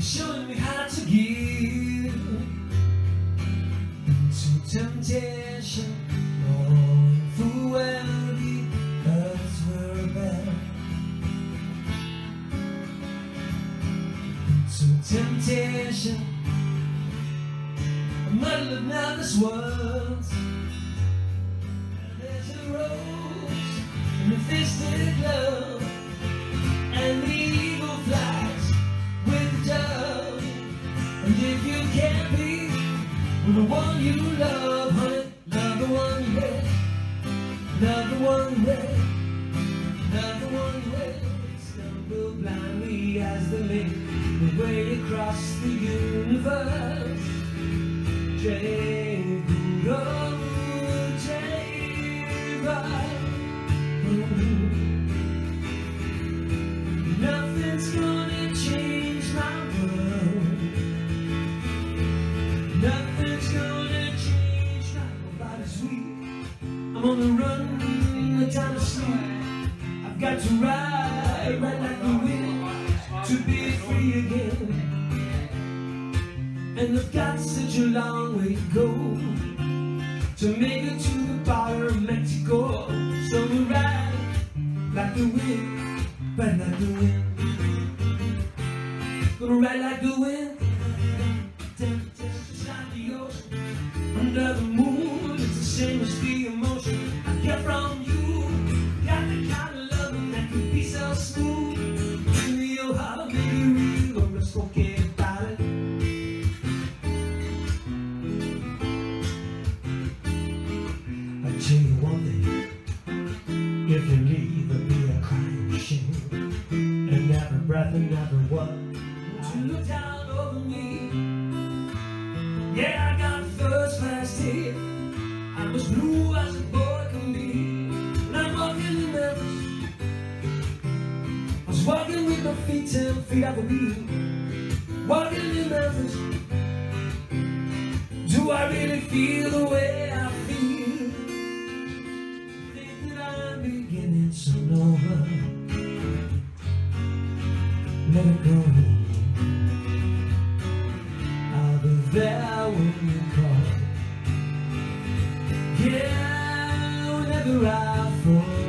showing me how to give to temptation, temptation, a muddle of words. There's with the one you love, honey, love the one you with, love the one you with, love the one you with. Stumble blindly as they make the way across the universe. Jai, The run, no time to sleep. I've got to ride, ride like the wind to be free again. And I've got such a long way to go to make it to the border of Mexico. So we ride like the wind, ride like the wind. Gonna ride like the wind, the under the moon. It's the same as the breath and never what to look down over me. Yeah, I got first class ticket. I'm as blue as a boy can be. And I'm walking in Memphis. I was walking with my feet ten feet off the beat. Walking in Memphis. Do I really feel the way I feel? Think that I'm beginning to know her. there when you call. Yeah, whenever I fall.